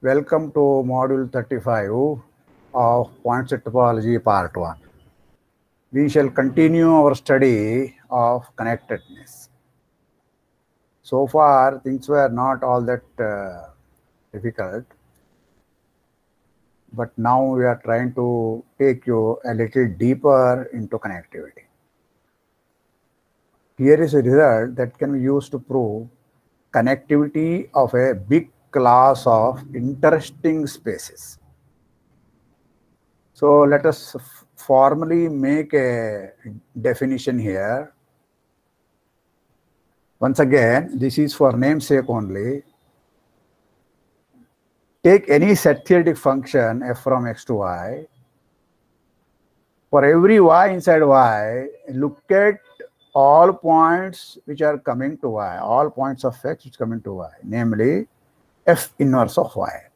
Welcome to module 35 of point set topology part 1. We shall continue our study of connectedness. So far, things were not all that uh, difficult, but now we are trying to take you a little deeper into connectivity. Here is a result that can be used to prove connectivity of a big class of interesting spaces. So let us formally make a definition here. Once again, this is for namesake only. Take any set theoretic function f from x to y. For every y inside y, look at all points which are coming to y, all points of x which coming to y, namely f inverse of y.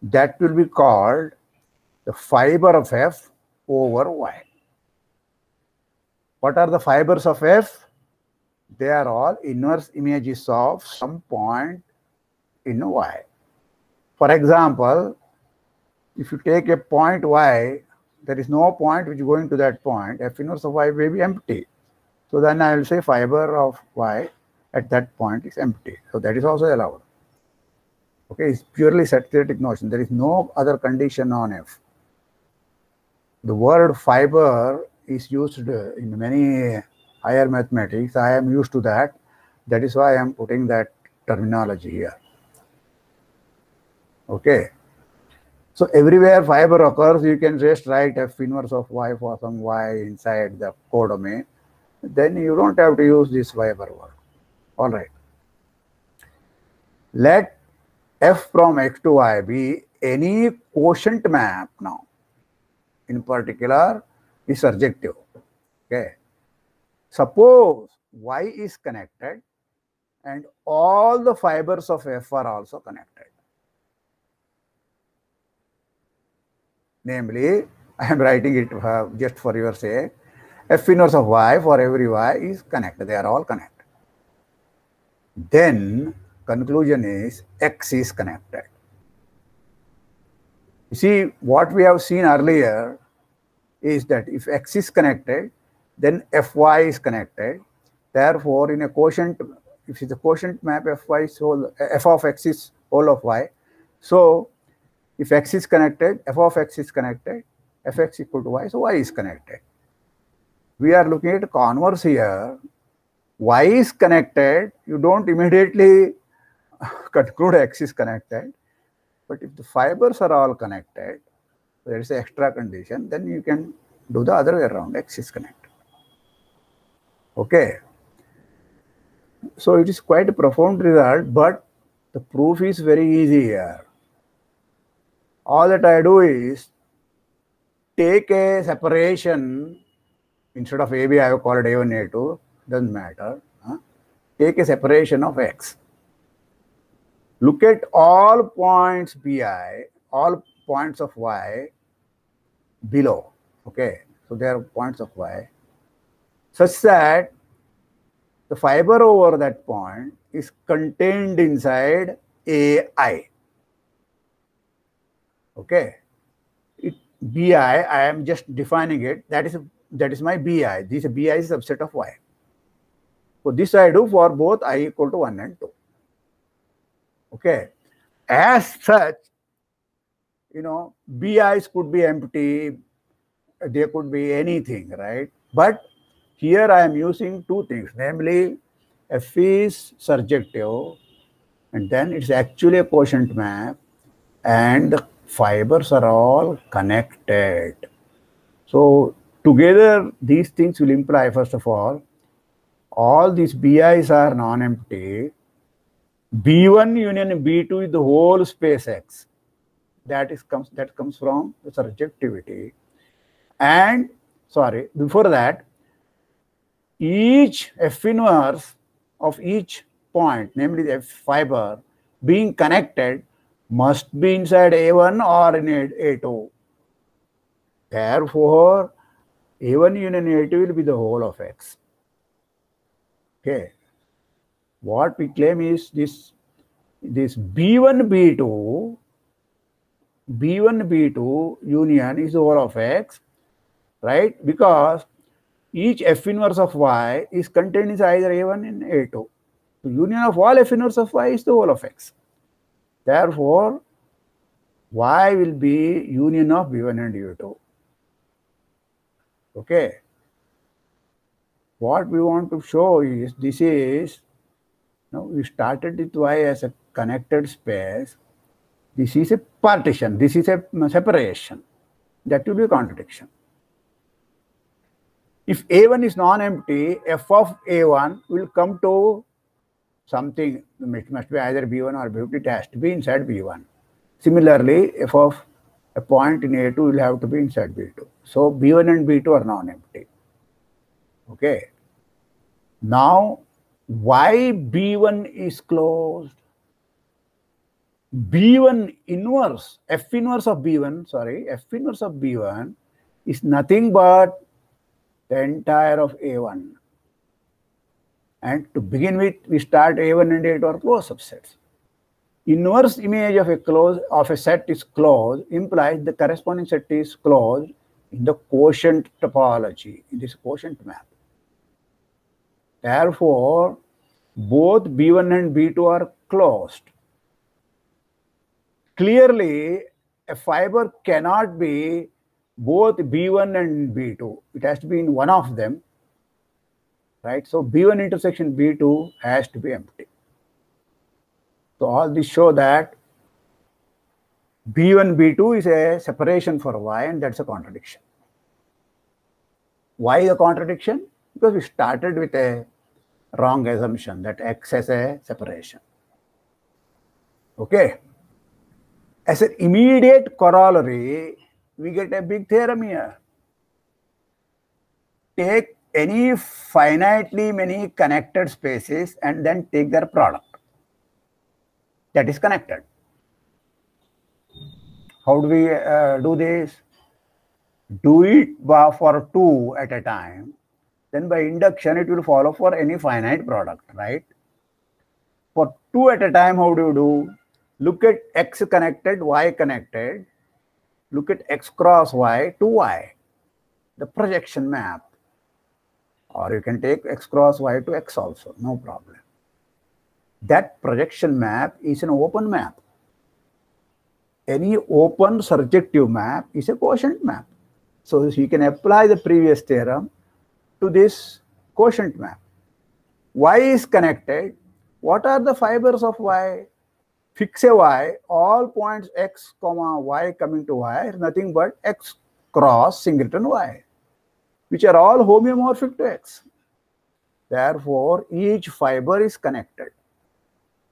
That will be called the fiber of f over y. What are the fibers of f? They are all inverse images of some point in y. For example, if you take a point y, there is no point which is going to that point, f inverse of y may be empty. So then I will say fiber of y at that point is empty. So that is also allowed. Okay, it's purely theoretic notion. There is no other condition on F. The word fiber is used uh, in many higher mathematics. I am used to that. That is why I am putting that terminology here. Okay. So everywhere fiber occurs, you can just write f inverse of y for some y inside the codomain. Then you don't have to use this fiber word. All right. Let f from x to y be any quotient map now. In particular, is surjective. Okay. Suppose y is connected and all the fibers of f are also connected. Namely, I am writing it uh, just for your sake. f inverse of y for every y is connected. They are all connected. Then conclusion is x is connected. You see, what we have seen earlier is that if x is connected, then fy is connected. Therefore, in a quotient, if it's a quotient map, fy is whole, f of x is whole of y. So, if x is connected, f of x is connected, fx equal to y, so y is connected. We are looking at converse here. y is connected, you don't immediately conclude x is connected. But if the fibers are all connected, there is an extra condition, then you can do the other way around, x is connected. Okay. So it is quite a profound result, but the proof is very easy here. All that I do is take a separation instead of AB, I have called A1, A2, doesn't matter. Huh? Take a separation of X. Look at all points BI, all points of Y below. Okay, so there are points of Y such that the fiber over that point is contained inside AI. Okay, it, BI, I am just defining it. That is that is my BI. This BI is subset of Y. So this I do for both I equal to 1 and 2. Okay. As such, you know, BIs could be empty, they could be anything, right? But here I am using two things, namely F is surjective, and then it's actually a quotient map, and the fibers are all connected. So together, these things will imply, first of all, all these BIs are non-empty. B1 union B2 is the whole space X. That is comes that comes from the surjectivity. And sorry, before that, each F inverse of each point, namely the F fiber, being connected must be inside A1 or in A2. Therefore, A1 union A2 will be the whole of X. Okay. What we claim is this, this B1, B2, B1, B2 union is the whole of X, right? Because each F inverse of Y is contained in either A1 and A2. The union of all F inverse of Y is the whole of X. Therefore, Y will be union of B1 and U2. Okay. What we want to show is this is, now we started with Y as a connected space. This is a partition. This is a separation. That will be a contradiction. If A1 is non-empty, f of A1 will come to something, it must be either B1 or B2, it has to be inside B1. Similarly, f of a point in A2 will have to be inside B2. So B1 and B2 are non-empty. Okay. Now, why B1 is closed? B1 inverse, F inverse of B1, sorry, F inverse of B1 is nothing but the entire of A1. And to begin with, we start A1 and A2 are closed subsets. Inverse image of a close of a set is closed implies the corresponding set is closed in the quotient topology, in this quotient map. Therefore, both B1 and B2 are closed. Clearly, a fiber cannot be both B1 and B2. It has to be in one of them, right? So B1 intersection B2 has to be empty. So all this show that B1, B2 is a separation for Y and that's a contradiction. Why the contradiction? Because we started with a wrong assumption that X has a separation. Okay. As an immediate corollary, we get a big theorem here. Take any finitely many connected spaces and then take their product that is connected. How do we uh, do this? Do it for two at a time. Then by induction, it will follow for any finite product, right? For two at a time, how do you do? Look at x connected, y connected, look at x cross y to y, the projection map. Or you can take x cross y to x also, no problem. That projection map is an open map. Any open surjective map is a quotient map. So you can apply the previous theorem to this quotient map. Y is connected. What are the fibers of Y? fix a y, all points x comma y coming to y nothing but x cross singleton y, which are all homeomorphic to x. Therefore, each fiber is connected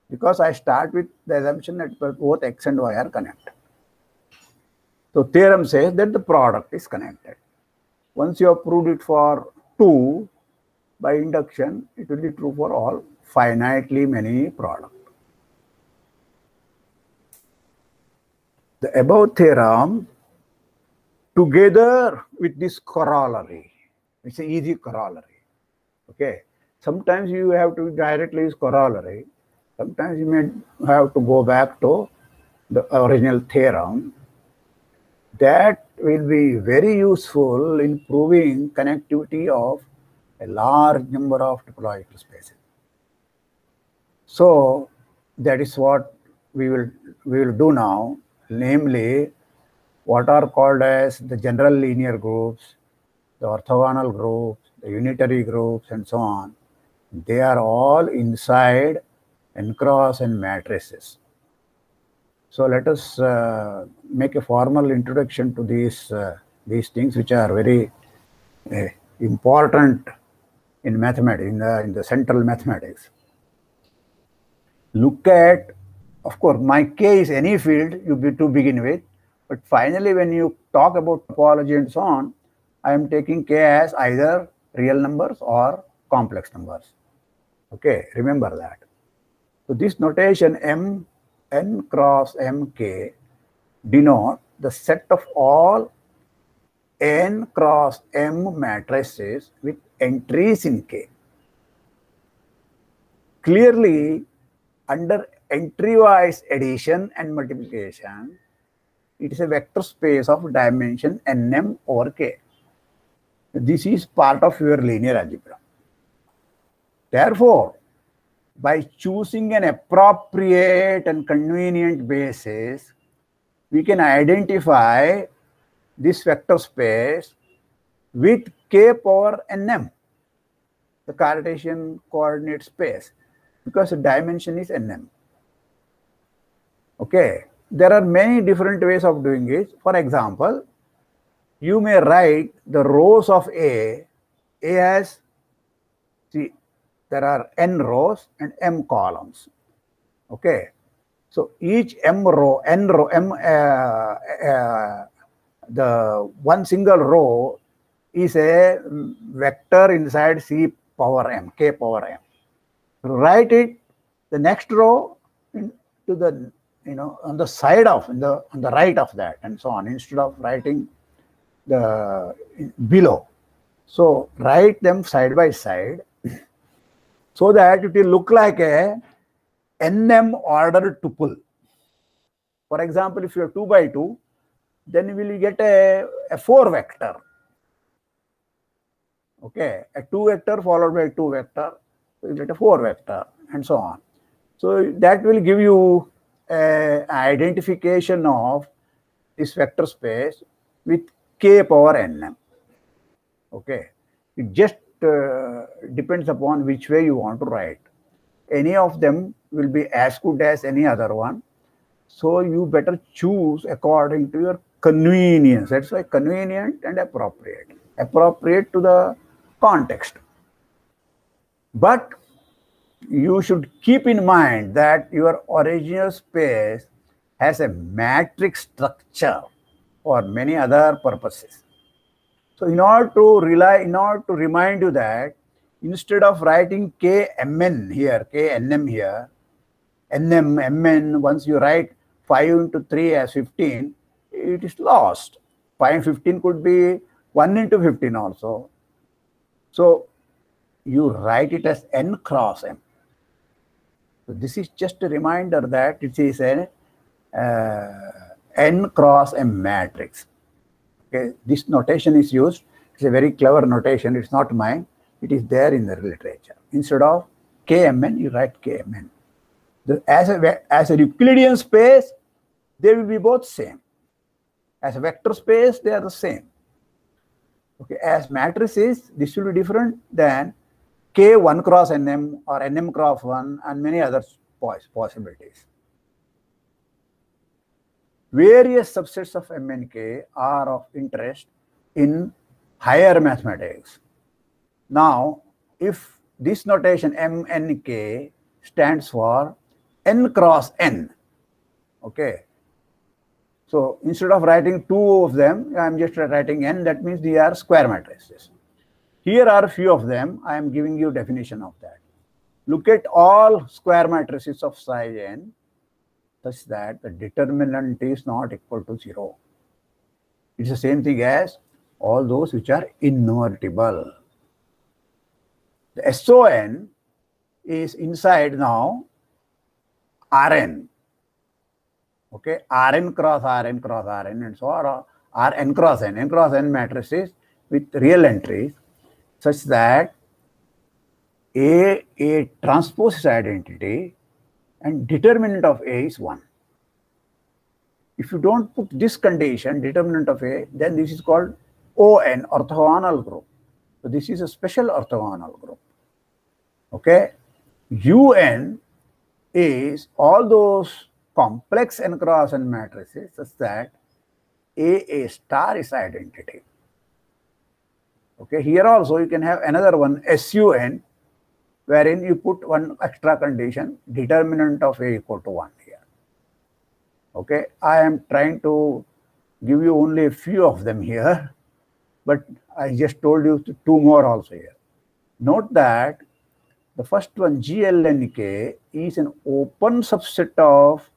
because I start with the assumption that both x and y are connected. So theorem says that the product is connected. Once you have proved it for 2, by induction, it will be true for all finitely many products. the above theorem together with this corollary. It's an easy corollary. Okay. Sometimes you have to directly use corollary. Sometimes you may have to go back to the original theorem. That will be very useful in proving connectivity of a large number of topological spaces. So that is what we will we will do now namely what are called as the general linear groups, the orthogonal groups, the unitary groups, and so on. They are all inside n cross n matrices. So let us uh, make a formal introduction to these uh, these things, which are very uh, important in mathematics, in the, in the central mathematics. Look at of course, my K is any field you be to begin with, but finally when you talk about topology and so on, I am taking K as either real numbers or complex numbers. Okay, remember that. So this notation M n cross mk denote the set of all n cross m matrices with entries in k. Clearly, under entry-wise addition and multiplication, it is a vector space of dimension nm over k. This is part of your linear algebra. Therefore, by choosing an appropriate and convenient basis, we can identify this vector space with k power nm, the Cartesian coordinate space, because the dimension is nm. Okay, there are many different ways of doing it. For example, you may write the rows of A, A as, see, there are n rows and m columns. Okay, so each m row, n row, m, uh, uh, the one single row is a vector inside C power m, k power m. Write it, the next row into the, you know, on the side of, the, on the right of that and so on, instead of writing the below. So write them side by side so that it will look like a nm ordered tuple. For example, if you have 2 by 2, then you will get a, a 4 vector. Okay, a 2 vector followed by 2 vector, you get a 4 vector and so on. So that will give you a, identification of this vector space with k power nm. Okay, it just uh, depends upon which way you want to write. Any of them will be as good as any other one. So you better choose according to your convenience. That's why convenient and appropriate. Appropriate to the context. But you should keep in mind that your original space has a matrix structure for many other purposes. So in order to rely, in order to remind you that instead of writing kmn here, knm here, nm, mn, once you write 5 into 3 as 15, it is lost. 5 and 15 could be 1 into 15 also. So you write it as n cross m. So this is just a reminder that it is an uh, n cross m matrix. Okay, this notation is used. It's a very clever notation. It's not mine. It is there in the literature. Instead of kmn, you write kmn. The, as a as a Euclidean space, they will be both same. As a vector space, they are the same. Okay, as matrices, this will be different than k1 cross nm or nm cross 1 and many other possibilities. Various subsets of MNK are of interest in higher mathematics. Now, if this notation M N K stands for n cross n, okay. So instead of writing two of them, I am just writing n. That means they are square matrices. Here are a few of them. I am giving you definition of that. Look at all square matrices of size n such that the determinant is not equal to 0. It's the same thing as all those which are invertible. The SON is inside now Rn. Okay, Rn cross Rn cross Rn and so on, Rn cross n, n cross n matrices with real entries such that A, A transpose is identity and determinant of A is 1. If you don't put this condition, determinant of A, then this is called ON, orthogonal group. So this is a special orthogonal group. Okay? UN is all those complex n cross n matrices such that A A star is identity. Okay, here also you can have another one SUN wherein you put one extra condition, determinant of A equal to 1 here. Okay, I am trying to give you only a few of them here, but I just told you two more also here. Note that the first one, GLNK, is an open subset of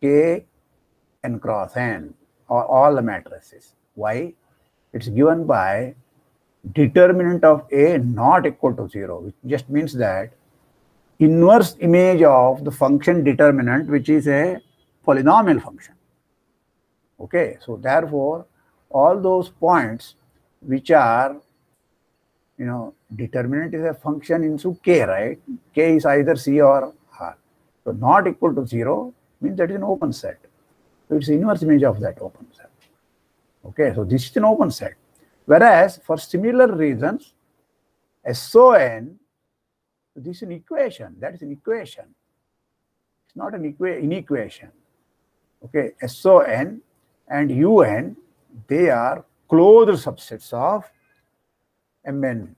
K and cross n or all the matrices. Why? It's given by determinant of A not equal to 0, which just means that inverse image of the function determinant, which is a polynomial function. Okay, so therefore, all those points which are, you know, determinant is a function into k, right? k is either c or r. So not equal to 0 means that is an open set. So it's inverse image of that open set. Okay, so this is an open set. Whereas for similar reasons, SON, this is an equation. That is an equation. It's not an equa inequation. Okay, SON and UN, they are closed subsets of MN,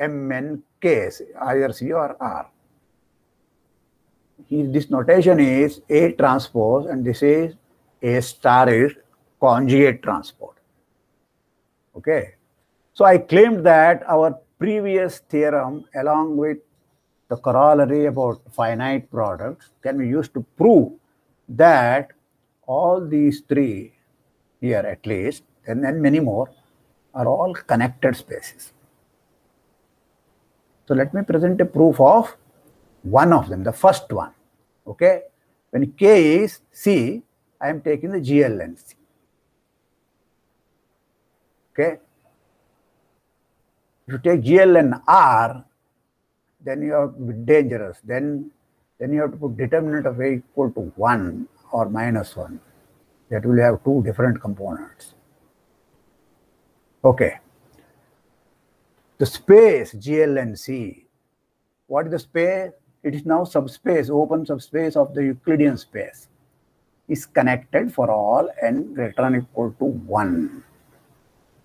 MNKs, either C or R. this notation is A transpose and this is A star is conjugate transpose. Okay. So I claimed that our previous theorem along with the corollary about finite products can be used to prove that all these three here at least and then many more are all connected spaces. So let me present a proof of one of them, the first one. Okay. When K is C, I am taking the GLNC. Okay. If you take GL and R, then you be dangerous. Then, then you have to put determinant of A equal to 1 or minus 1. That will have two different components. Okay. The space GLNC. What is the space? It is now subspace, open subspace of the Euclidean space. Is connected for all n greater than equal to 1.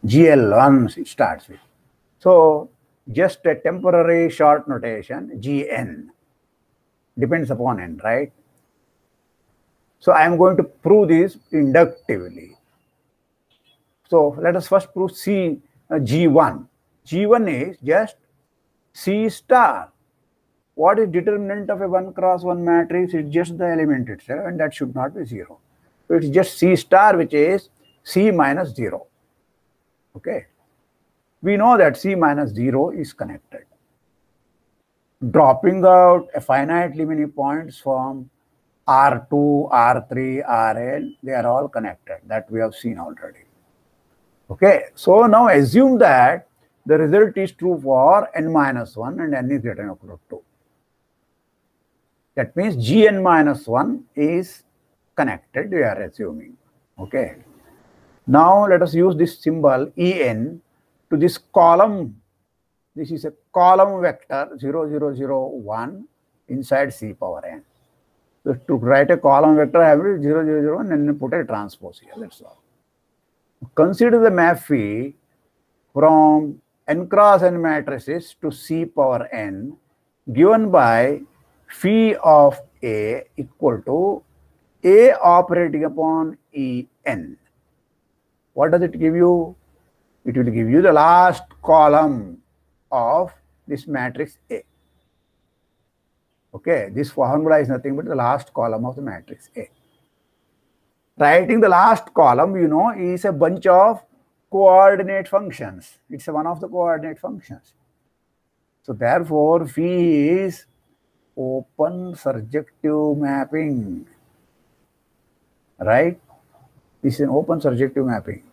GL1 starts with. So just a temporary short notation, GN, depends upon n, right? So I am going to prove this inductively. So let us first prove C, uh, G1. G1 is just C star. What is determinant of a 1 cross 1 matrix? It's just the element itself and that should not be 0. So it's just C star which is C minus 0. Okay. We know that C minus 0 is connected. Dropping out a finitely many points from R2, R3, Rn, they are all connected. That we have seen already. Okay, so now assume that the result is true for n minus 1 and n is greater than or equal to 2. That means gn minus 1 is connected, we are assuming. Okay. Now let us use this symbol en to this column. This is a column vector 0, 0, 0, 1 inside C power n. So to write a column vector, I have 0, 0, 0, and put a transpose here. That's all. Consider the map phi from n cross n matrices to C power n given by phi of A equal to A operating upon En. What does it give you? It will give you the last column of this matrix A. Okay, this formula is nothing but the last column of the matrix A. Writing the last column, you know, is a bunch of coordinate functions. It's one of the coordinate functions. So therefore, phi is open surjective mapping. Right? This is an open surjective mapping.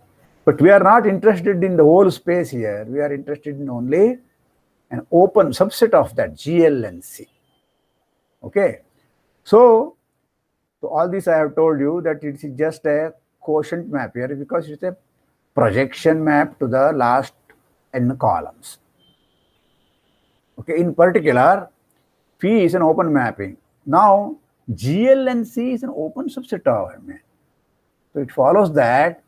But we are not interested in the whole space here. We are interested in only an open subset of that GLNC. Okay. So so all this I have told you that it is just a quotient map here because it's a projection map to the last n columns. Okay, in particular, phi is an open mapping. Now, GLNC is an open subset of M. So it follows that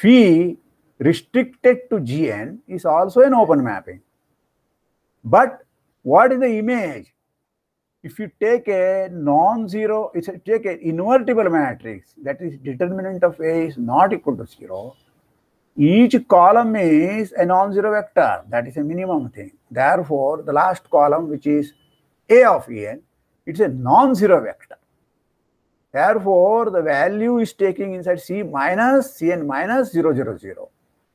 phi restricted to Gn is also an open mapping. But what is the image? if you take a non-zero, it's a, take an invertible matrix, that is determinant of A is not equal to zero, each column is a non-zero vector. That is a minimum thing. Therefore, the last column, which is A of En, it's a non-zero vector. Therefore, the value is taking inside C minus Cn minus 0, 0, 0.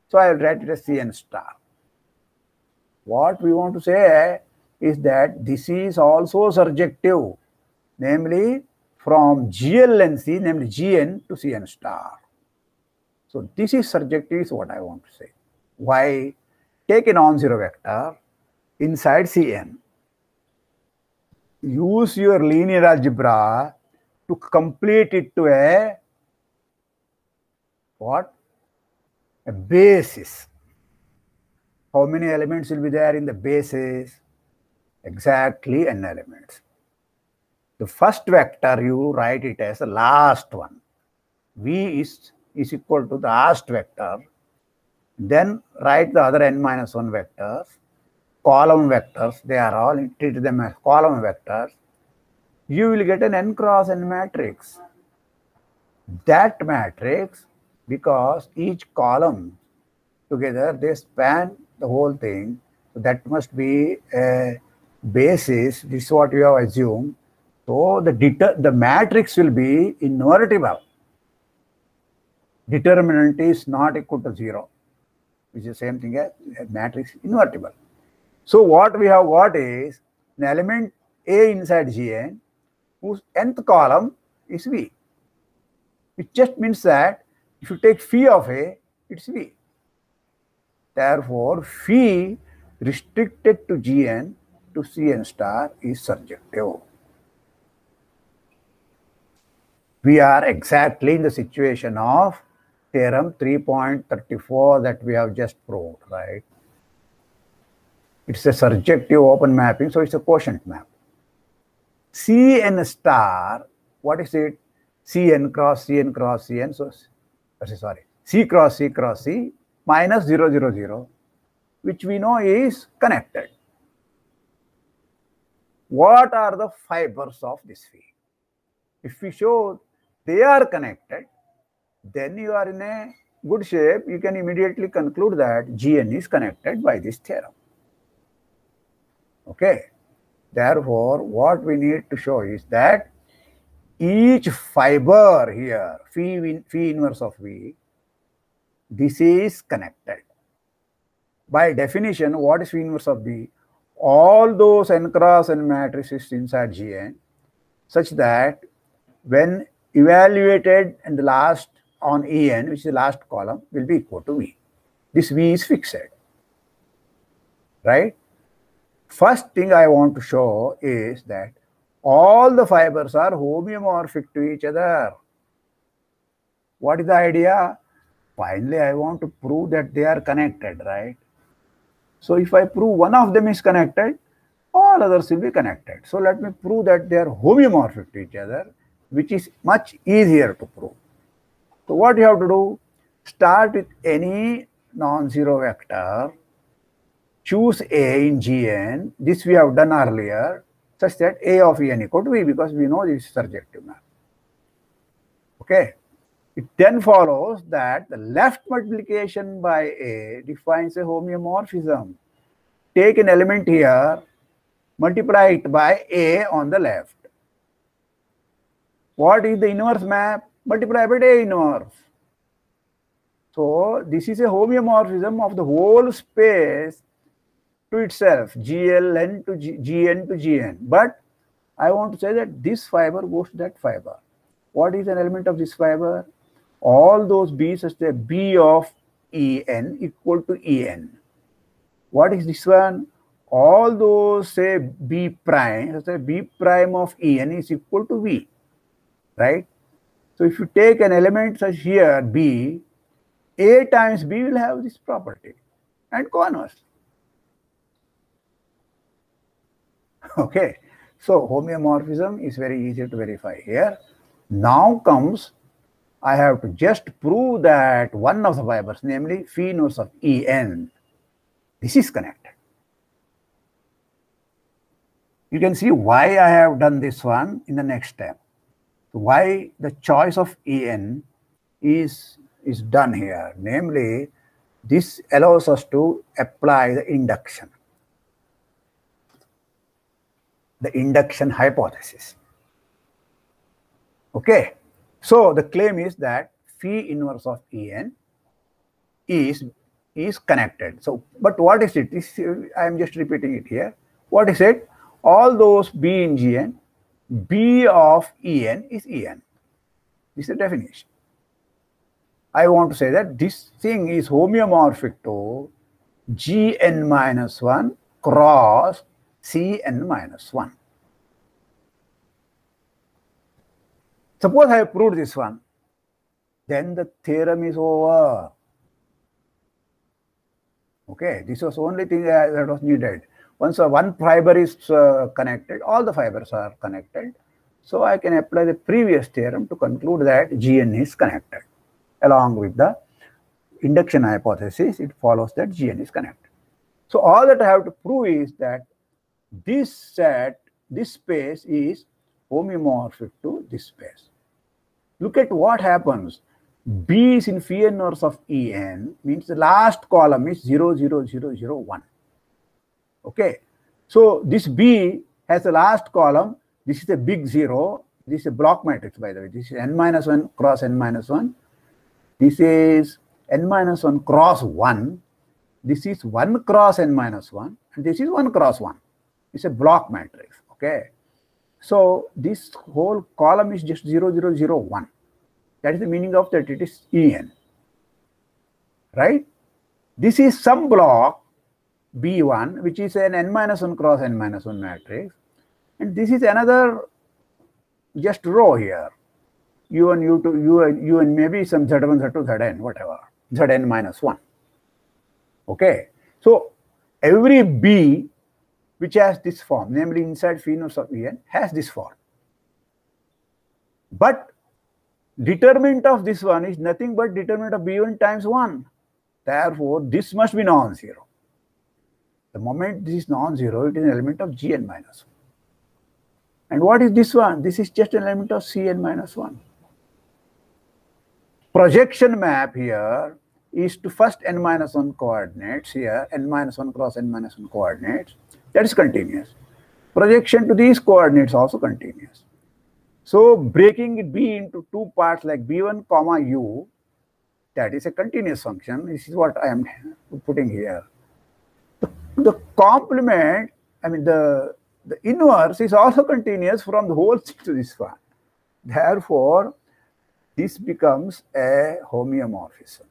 So I will write it as Cn star. What we want to say is that this is also surjective, namely from GLNC, namely Gn to Cn star. So this is surjective is what I want to say. Why? Take a non-zero vector inside Cn. Use your linear algebra to complete it to a what? A basis. How many elements will be there in the basis? Exactly n elements. The first vector, you write it as the last one. V is, is equal to the last vector. Then write the other n minus 1 vectors, column vectors. They are all, treat them as column vectors you will get an n cross n matrix. That matrix, because each column together, they span the whole thing. So that must be a basis. This is what you have assumed. So the, deter the matrix will be invertible. Determinant is not equal to zero, which is the same thing as matrix invertible. So what we have got is an element A inside Gn whose nth column is V. It just means that if you take phi of A, it's V. Therefore, phi restricted to Gn to Cn star is surjective. We are exactly in the situation of theorem 3.34 that we have just proved, right? It's a surjective open mapping, so it's a quotient map. Cn star, what is it? Cn cross Cn cross Cn, so sorry, C cross C cross C minus 0, 0, 0, which we know is connected. What are the fibers of this phi? If we show they are connected, then you are in a good shape. You can immediately conclude that Gn is connected by this theorem. Okay. Therefore, what we need to show is that each fiber here, phi, phi inverse of V, this is connected. By definition, what is phi inverse of V? All those n cross n matrices inside Gn such that when evaluated and the last on En, which is the last column, will be equal to V. This V is fixed, right? First thing I want to show is that all the fibers are homeomorphic to each other. What is the idea? Finally, I want to prove that they are connected, right? So if I prove one of them is connected, all others will be connected. So let me prove that they are homeomorphic to each other, which is much easier to prove. So what you have to do? Start with any non-zero vector choose A in Gn, this we have done earlier, such that A of En equal to V because we know this is surjective map. Okay. It then follows that the left multiplication by A defines a homeomorphism. Take an element here, multiply it by A on the left. What is the inverse map? Multiply by A inverse. So this is a homeomorphism of the whole space to itself, GLN to G, GN to GN. But I want to say that this fiber goes to that fiber. What is an element of this fiber? All those B such that B of En equal to En. What is this one? All those say B prime, such that B prime of En is equal to V, right? So if you take an element such here, B, A times B will have this property and converse. Okay, so homeomorphism is very easy to verify here. Now comes, I have to just prove that one of the fibers, namely phi of En, this is connected. You can see why I have done this one in the next step. Why the choice of En is, is done here. Namely, this allows us to apply the induction the induction hypothesis. Okay. So the claim is that phi inverse of En is is connected. So, but what is it? This, I am just repeating it here. What is it? All those B in Gn, B of En is En. This is the definition. I want to say that this thing is homeomorphic to Gn minus 1 cross Cn minus 1. Suppose I have proved this one, then the theorem is over. Okay, this was only thing that was needed. Once one fiber is uh, connected, all the fibers are connected. So I can apply the previous theorem to conclude that Gn is connected. Along with the induction hypothesis, it follows that Gn is connected. So all that I have to prove is that this set, this space is homeomorphic to this space. Look at what happens. B is in phi inverse of En means the last column is 0, 0, 0, 0, 1. Okay. So this B has the last column. This is a big zero. This is a block matrix, by the way. This is n minus 1 cross n minus 1. This is n minus 1 cross 1. This is 1 cross n minus 1. And this is 1 cross 1. It's a block matrix. Okay. So this whole column is just 0, 0, 0, 1. That is the meaning of that it is En. Right? This is some block B1, which is an n minus 1 cross n minus 1 matrix. And this is another just row here. U1, U2, U1, U1 maybe some Z1, Z2, Zn, whatever. Zn minus 1. Okay. So every B which has this form, namely inside phi of has this form. But determinant of this one is nothing but determinant of B1 times 1. Therefore, this must be non-zero. The moment this is non-zero, it is an element of Gn minus 1. And what is this one? This is just an element of Cn minus 1. Projection map here is to first n minus 1 coordinates here, n minus 1 cross n minus 1 coordinates. That is continuous. Projection to these coordinates also continuous. So breaking it B into two parts like B1 comma U, that is a continuous function. This is what I am putting here. The, the complement, I mean the, the inverse is also continuous from the whole thing to this one. Therefore, this becomes a homeomorphism.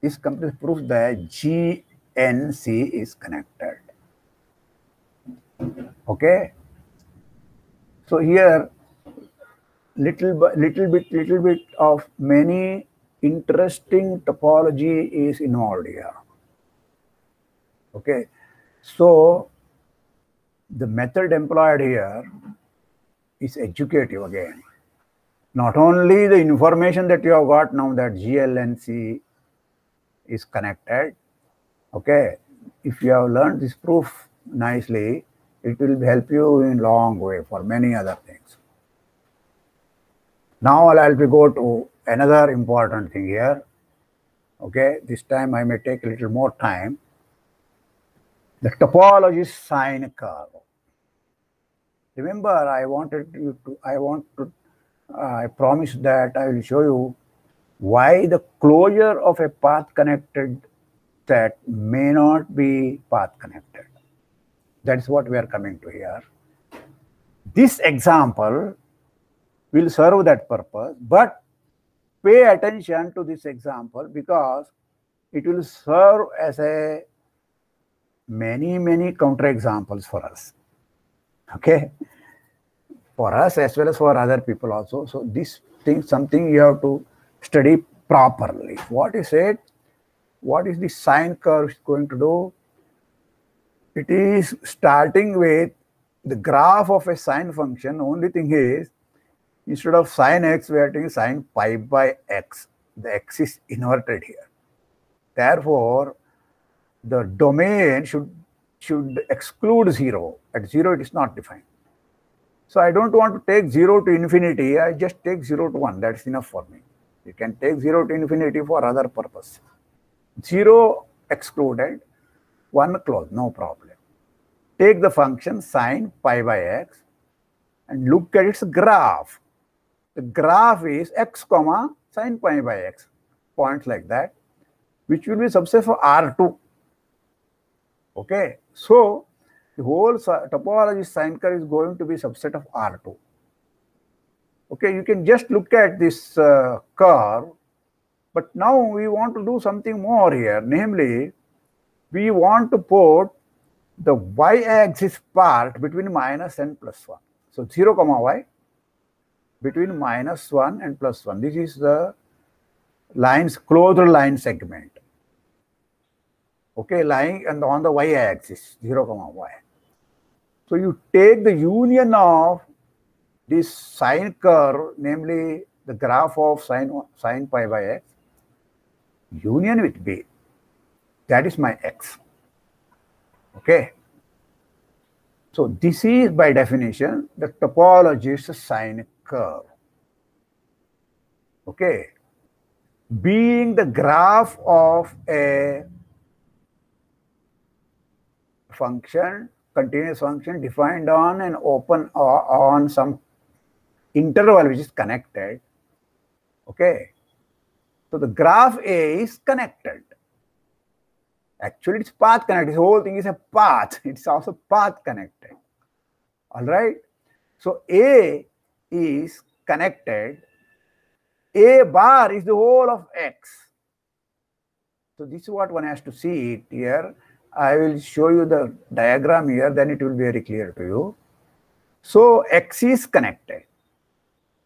This completely proves that GNC is connected. Okay. So here, little little bit, little bit of many interesting topology is involved here. Okay. So the method employed here is educative again. Not only the information that you have got now that GLNC is connected, okay, if you have learned this proof nicely, it will help you in long way for many other things. Now I'll be go to another important thing here. Okay, this time I may take a little more time. The topologist's sine curve. Remember, I wanted you to, I want to, uh, I promise that I will show you why the closure of a path connected set may not be path connected. That's what we are coming to here. This example will serve that purpose, but pay attention to this example because it will serve as a many, many counterexamples for us. Okay? For us as well as for other people also. So this thing, something you have to study properly. What is it? What is the sine curve going to do? It is starting with the graph of a sine function. Only thing is, instead of sine x, we are taking sine pi by x. The x is inverted here. Therefore, the domain should should exclude zero. At zero, it is not defined. So I don't want to take zero to infinity. I just take zero to one. That's enough for me. You can take 0 to infinity for other purpose. 0 excluded, 1 closed, no problem. Take the function sine pi by x and look at its graph. The graph is x comma sine pi by x, points like that, which will be subset for R2. Okay, so the whole topologist's sine curve is going to be subset of R2. Okay, you can just look at this uh, curve, but now we want to do something more here, namely, we want to put the y-axis part between minus and plus 1. So 0 comma y between minus 1 and plus 1. This is the lines, closed line segment. Okay, lying and on the y-axis, 0 comma y. So you take the union of this sine curve, namely the graph of sine, sine pi by x, union with b. That is my x. Okay. So this is by definition the topologist's sine curve. Okay. Being the graph of a function, continuous function defined on an open or on some interval which is connected. Okay. So the graph A is connected. Actually, it's path connected. This whole thing is a path. It's also path connected. All right. So A is connected. A bar is the whole of X. So this is what one has to see it here. I will show you the diagram here, then it will be very clear to you. So X is connected.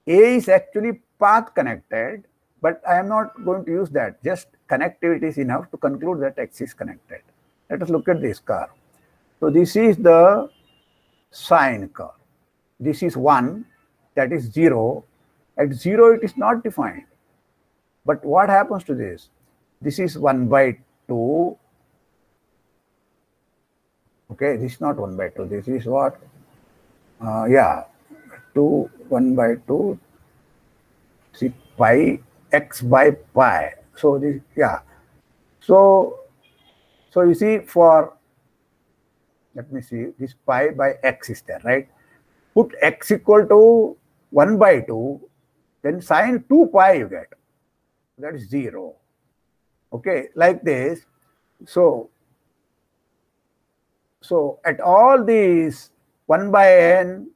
A is actually path connected, but I am not going to use that. Just connectivity is enough to conclude that X is connected. Let us look at this curve. So this is the sine curve. This is 1, that is 0. At 0, it is not defined. But what happens to this? This is 1 by 2. Okay, this is not 1 by 2. This is what? Uh, yeah, 2, 1 by 2, see pi x by pi. So this, yeah. So, so you see for, let me see, this pi by x is there, right? Put x equal to 1 by 2, then sine 2 pi you get. That is 0. Okay, like this. So, so at all these 1 by n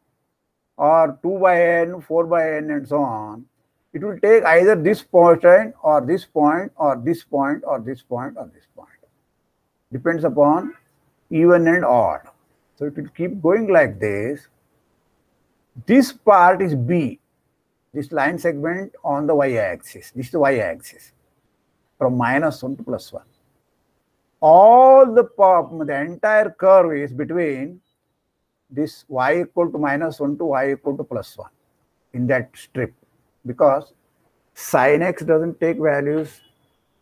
or 2 by n, 4 by n, and so on, it will take either this point or this point or this point or this point or this point. Depends upon even and odd. So it will keep going like this. This part is B, this line segment on the y-axis. This is the y-axis from minus 1 to plus 1. All the, the entire curve is between this y equal to minus 1 to y equal to plus 1 in that strip because sine x doesn't take values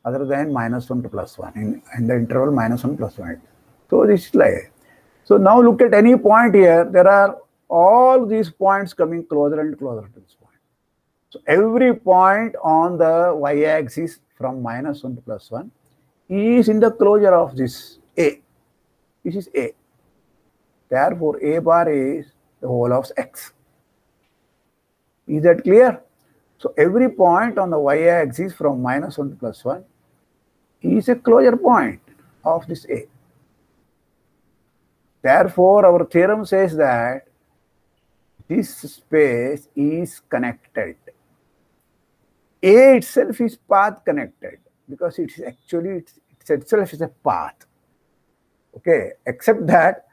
other than minus 1 to plus 1 in, in the interval minus 1 plus 1. So this is like, so now look at any point here, there are all these points coming closer and closer to this point. So every point on the y-axis from minus 1 to plus 1 is in the closure of this A. This is A. Therefore, A bar is the whole of X. Is that clear? So every point on the y-axis from minus 1 to plus 1 is a closure point of this A. Therefore, our theorem says that this space is connected. A itself is path connected because it is actually it's, it's itself is a path. Okay, except that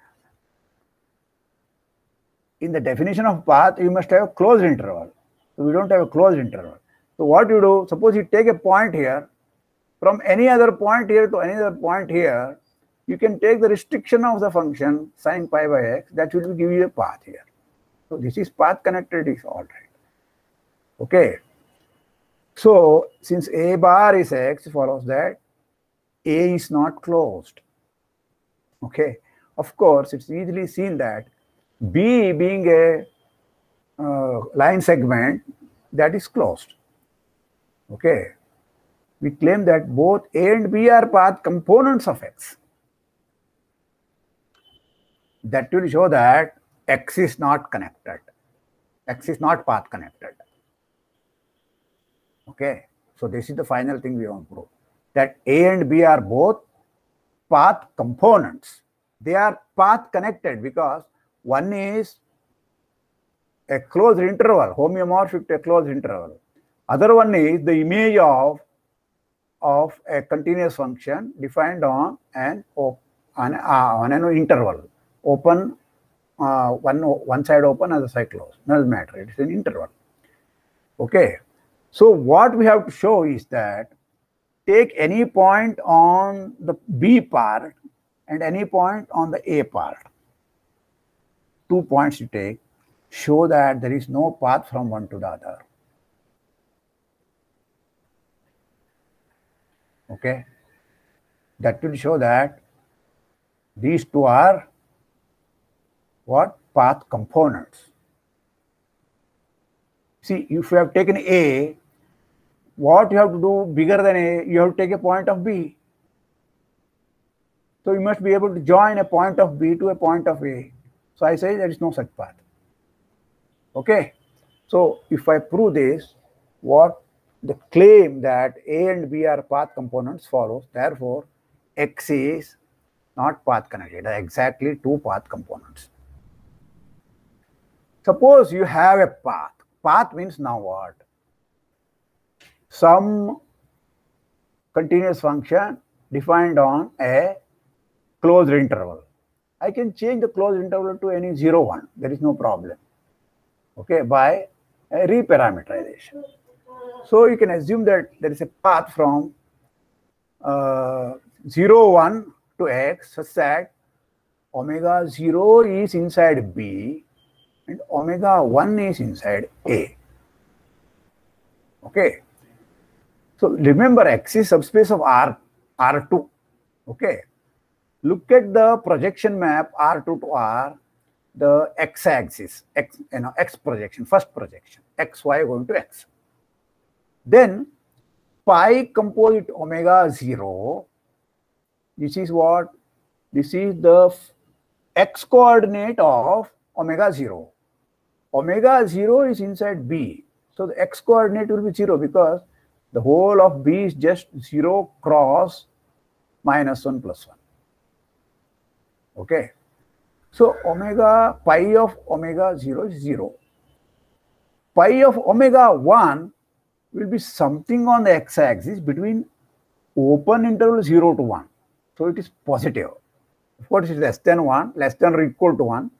in the definition of path, you must have a closed interval. So we don't have a closed interval. So what you do, suppose you take a point here, from any other point here to any other point here, you can take the restriction of the function sine pi by x, that will give you a path here. So this is path connected is all right. Okay. So since a bar is x, follows that a is not closed. Okay. Of course, it's easily seen that B being a Uh, line segment that is closed. Okay. We claim that both A and B are path components of X. That will show that X is not connected. X is not path connected. Okay, so this is the final thing we want to prove that A and B are both path components. They are path connected because one is a closed interval, homeomorphic to a closed interval. Other one is the image of, of a continuous function defined on an, on, uh, on an interval, open, uh, one, one side open, other side closed. Doesn't matter, it's an interval. Okay. So what we have to show is that take any point on the B part and any point on the A part. Two points you take, show that there is no path from one to the other. Okay. That will show that these two are what? Path components. See, if you have taken A what you have to do bigger than A, you have to take a point of B. So you must be able to join a point of B to a point of A. So I say there is no such path. Okay. So if I prove this, what the claim that A and B are path components follows. Therefore, X is not path connected, exactly two path components. Suppose you have a path. Path means now what? some continuous function defined on a closed interval. I can change the closed interval to any 0, 1. There is no problem. Okay, by a reparameterization. So you can assume that there is a path from uh, 0, 1 to x such that omega 0 is inside B and omega 1 is inside A. Okay. So remember X is subspace of R, R2. Okay. Look at the projection map R2 to R, the X axis, X, you know, X projection, first projection, XY going to X. Then pi composite omega 0, this is what? This is the X coordinate of omega 0. Omega 0 is inside B. So the X coordinate will be 0 because the whole of B is just 0 cross minus 1 plus 1. Okay. So omega pi of omega 0 is 0. Pi of omega 1 will be something on the x-axis between open interval 0 to 1. So it is positive. Of course, it is less than 1, less than or equal to 1,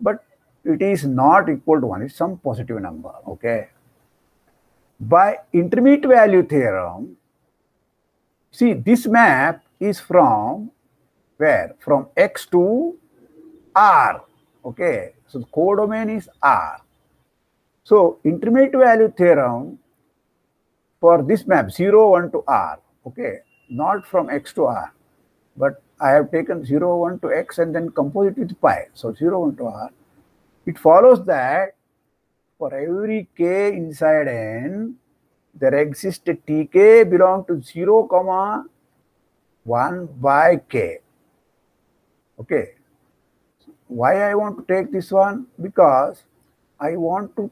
but it is not equal to 1. It's some positive number. Okay by intermediate value theorem, see this map is from where? From X to R. Okay, so the codomain is R. So intermediate value theorem for this map 0, 1 to R. Okay, not from X to R, but I have taken 0, 1 to X and then compose it with pi. So 0, 1 to R. It follows that for every k inside n, there exists a tk belong to 0 comma 1 by k. Okay. Why I want to take this one? Because I want to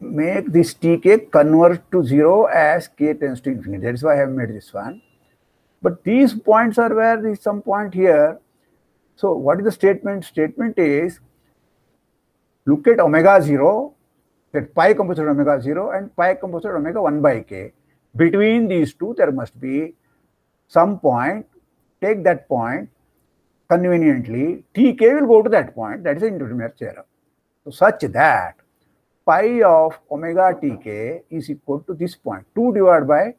make this tk converge to 0 as k tends to infinity. That is why I have made this one. But these points are where there is some point here. So what is the statement? Statement is look at omega 0 that pi composite omega 0 and pi composite omega 1 by k. Between these two, there must be some point. Take that point conveniently. Tk will go to that point. That is the intermediate theorem. So such that pi of omega tk is equal to this 2 divided by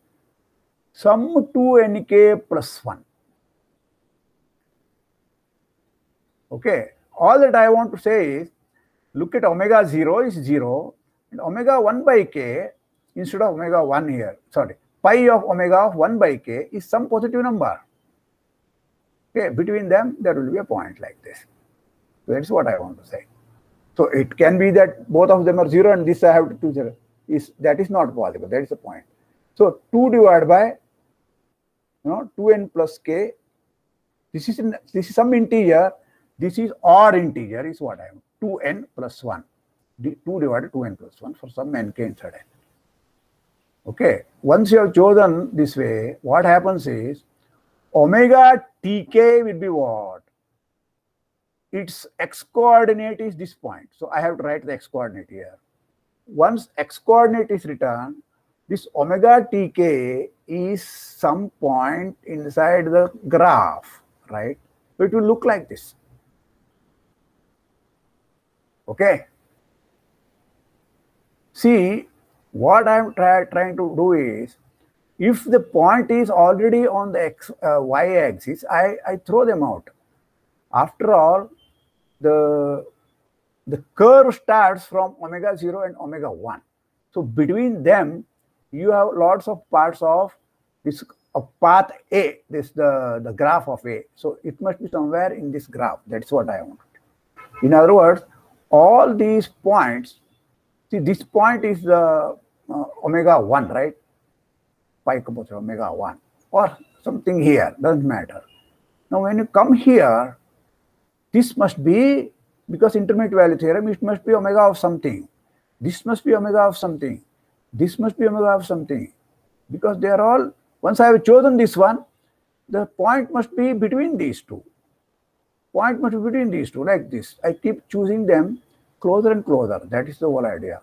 sum 2 nk plus 1. Okay. All that I want to say is look at omega 0 is 0 and omega 1 by k instead of omega 1 here, sorry, pi of omega of 1 by k is some positive number. Okay, between them there will be a point like this. That's what I want to say. So it can be that both of them are 0 and this I have to 0. Is, that is not possible. That is the point. So 2 divided by you know 2n plus k. This is this is some integer. This is odd integer is what I am. 2n plus 1 2 divided 2n plus 1 for some nk inside n. Okay, once you have chosen this way, what happens is omega tk will be what? Its x coordinate is this point. So I have to write the x coordinate here. Once x coordinate is written, this omega tk is some point inside the graph, right? So it will look like this. Okay. See, what I'm try, trying to do is, if the point is already on the x, uh, y-axis, I, I throw them out. After all, the, the curve starts from omega 0 and omega 1. So between them, you have lots of parts of this of path A, this the, the graph of A. So it must be somewhere in this graph. That's what I want. In other words, all these points, see this point is the uh, omega 1, right? Composite omega 1 or something here, doesn't matter. Now when you come here, this must be, because intermediate value theorem, it must be omega of something. This must be omega of something. This must be omega of something. Because they are all, once I have chosen this one, the point must be between these two. Point must be between these two, like this. I keep choosing them closer and closer. That is the whole idea.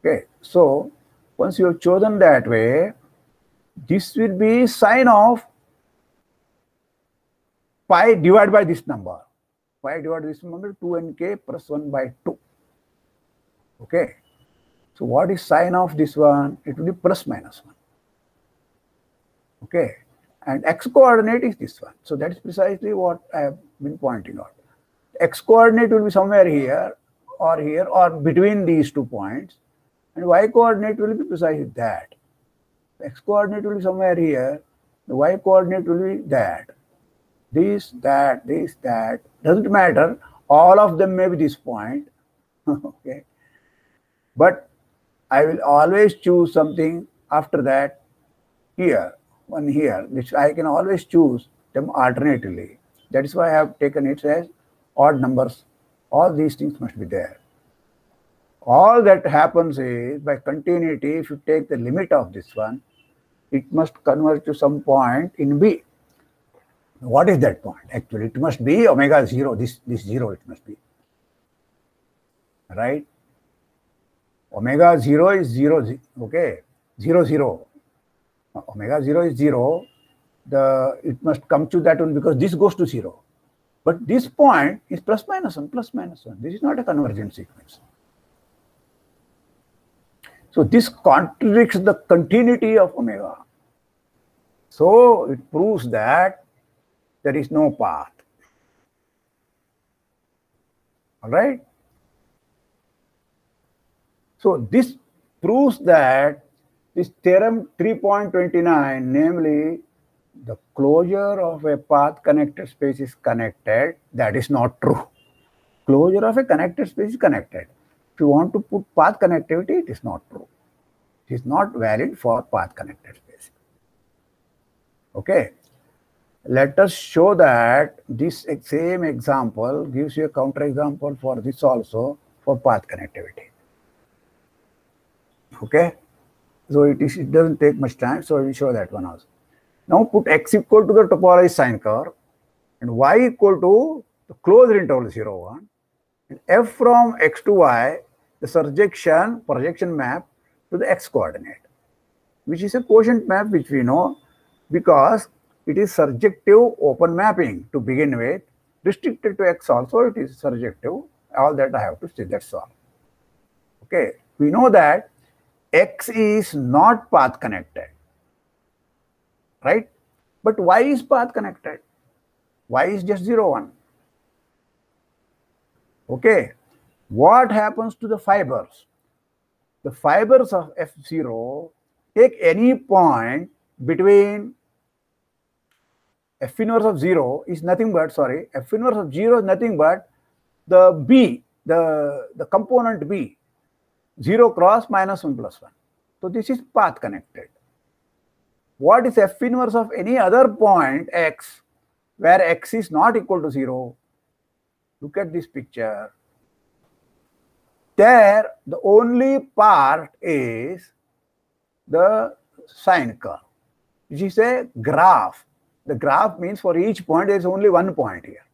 Okay, so once you have chosen that way, this will be sine of pi divided by this number. Pi divided by this number 2nk plus 1 by 2. Okay. So what is sine of this one? It will be plus minus 1. Okay. And x coordinate is this one. So that is precisely what I have been pointing out. X coordinate will be somewhere here or here or between these two points and y coordinate will be precisely that. X coordinate will be somewhere here, the y coordinate will be that. This, that, this, that, doesn't matter. All of them may be this point. okay. But I will always choose something after that here, one here, which I can always choose them alternatively. That is why I have taken it as odd numbers. All these things must be there all that happens is by continuity, if you take the limit of this one, it must converge to some point in B. What is that point? Actually, it must be omega 0, this, this 0 it must be. Right? Omega 0 is 0, okay? 0, 0. Omega 0 is 0. The, it must come to that one because this goes to 0. But this point is plus minus 1, plus minus 1. This is not a convergent sequence. So this contradicts the continuity of omega. So it proves that there is no path. All right? So this proves that this theorem 3.29, namely the closure of a path connected space is connected, that is not true. Closure of a connected space is connected. If you want to put path connectivity, it is not true. It is not valid for path connected space. Okay. Let us show that this same example gives you a counterexample for this also for path connectivity. Okay. So it, is, it doesn't take much time. So we will show that one also. Now put x equal to the topologist's sine curve and y equal to the closed interval 0, 1 and f from x to y, the surjection, projection map to the x coordinate, which is a quotient map which we know because it is surjective open mapping to begin with, restricted to x also it is surjective, all that I have to say, that's all. Okay, we know that x is not path connected, right? But y is path connected. y is just 0, 1. Okay, what happens to the fibers? The fibers of F0 take any point between F inverse of 0 is nothing but, sorry, F inverse of 0 is nothing but the B, the, the component B, 0 cross minus 1 plus 1. So this is path connected. What is F inverse of any other point x where x is not equal to 0? Look at this picture. There, the only part is the sine curve, which is a graph. The graph means for each point there is only one point here.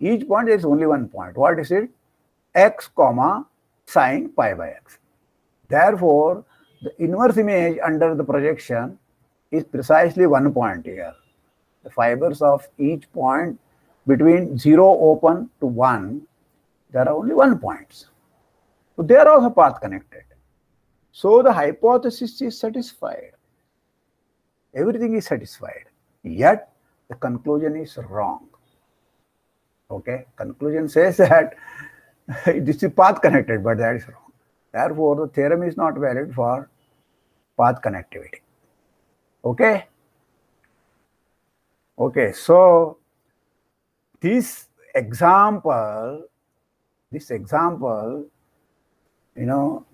Each point there is only one point. What is it? x comma sine pi by x. Therefore, the inverse image under the projection is precisely one point here. The fibers of each point between 0 open to 1, there are only one points. So they are also path connected. So the hypothesis is satisfied. Everything is satisfied. Yet the conclusion is wrong. Okay, conclusion says that this is path connected, but that is wrong. Therefore, the theorem is not valid for path connectivity. Okay. Okay, so this example, this example, you know,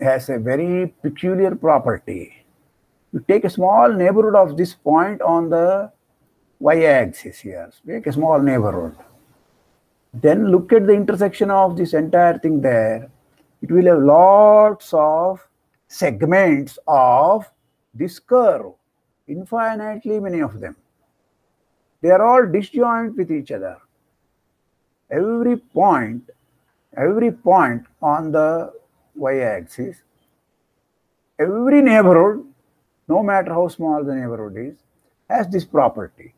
has a very peculiar property. You take a small neighborhood of this point on the y-axis here, make a small neighborhood. Then look at the intersection of this entire thing there. It will have lots of segments of this curve, infinitely many of them. They are all disjoint with each other. Every point, every point on the y-axis, every neighborhood, no matter how small the neighborhood is, has this property.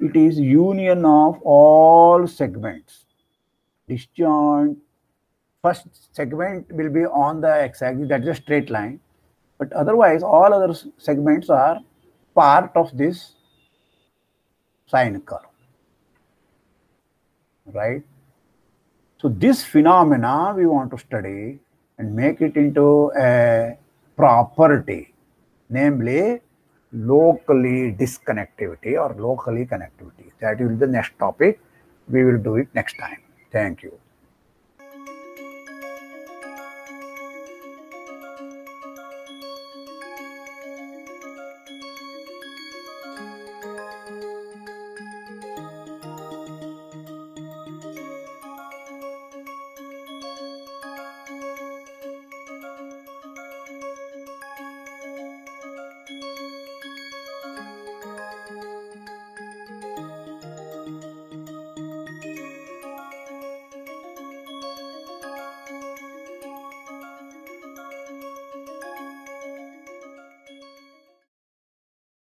It is union of all segments. Disjoint, first segment will be on the x-axis, that is a straight line. But otherwise, all other segments are part of this sine curve. Right? So this phenomena we want to study and make it into a property, namely locally disconnectivity or locally connectivity. That will be the next topic. We will do it next time. Thank you.